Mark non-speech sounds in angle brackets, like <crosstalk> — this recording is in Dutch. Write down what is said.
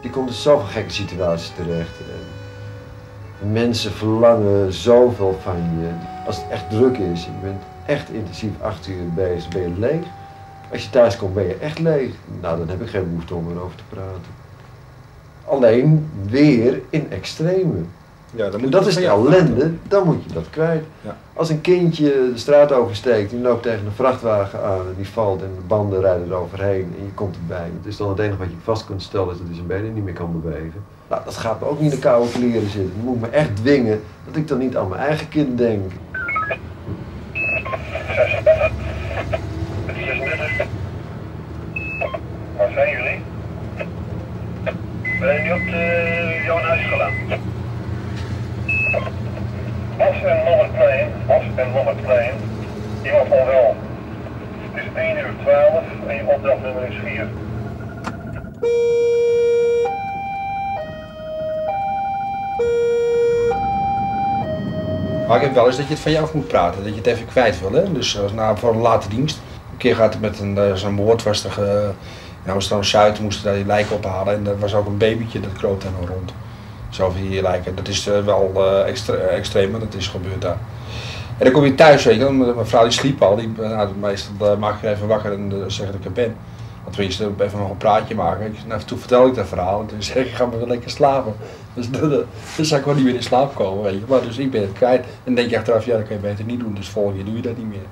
Je komt in zoveel gekke situaties terecht. Mensen verlangen zoveel van je. Als het echt druk is, je bent echt intensief acht uur bezig, ben je leeg. Als je thuis komt, ben je echt leeg. Nou, dan heb ik geen behoefte om erover te praten. Alleen weer in extreme. Ja, dan En dat is de ellende, dan moet je dat kwijt. Ja. Als een kindje de straat oversteekt, die loopt tegen een vrachtwagen aan en die valt en de banden rijden eroverheen en je komt erbij. Het is dan het enige wat je vast kunt stellen is dat hij zijn benen niet meer kan bewegen. Nou, dat gaat me ook niet in de koude kleren zitten. Dat moet me echt dwingen dat ik dan niet aan mijn eigen kind denk. Waar zijn jullie? We zijn nu op de Johan Huisgelaan. As en Lommerplein, As en Lommerplein. Iemand van wel. Het is 1 uur 12 en je opdrachtnummer is 4. Maar ik heb wel eens dat je het van af moet praten, dat je het even kwijt wil. Hè? Dus als na voor een late dienst. Een keer gaat het met een, eh, zo'n moord, was er, eh, in Amsterdam-Zuid moesten daar die lijken ophalen. En er was ook een babytje, dat kroop daar nog rond. Zo van lijken. Dat is eh, wel eh, extre extreem, maar dat is gebeurd daar. En dan kom je thuis, weet je mijn vrouw die sliep al. Die, eh, nou, meestal eh, maak ik even wakker en zeg dat ik er ben. Tenminste, even nog een praatje maken. Nou, toen vertel ik dat verhaal en toen zeg ik, ga maar lekker slapen. Dus <laughs> dan zou ik wel niet meer in slaap komen, weet je. Maar dus ik ben het kwijt. En dan denk je achteraf, ja, dat kan je beter niet doen. Dus volgende keer doe je dat niet meer.